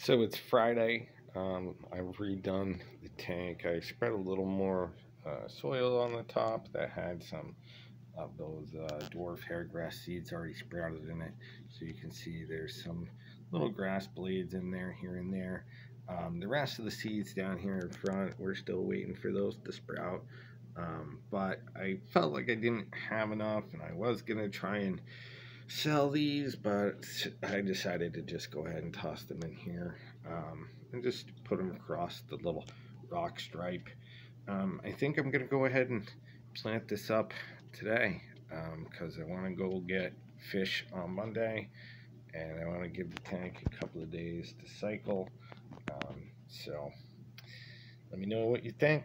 So it's Friday. Um, I've redone the tank. I spread a little more uh, soil on the top that had some of those uh, dwarf hairgrass seeds already sprouted in it. So you can see there's some little grass blades in there here and there. Um, the rest of the seeds down here in front, we're still waiting for those to sprout. Um, but I felt like I didn't have enough and I was going to try and sell these, but I decided to just go ahead and toss them in here um, and just put them across the little rock stripe. Um, I think I'm going to go ahead and plant this up today because um, I want to go get fish on Monday and I want to give the tank a couple of days to cycle. Um, so let me know what you think.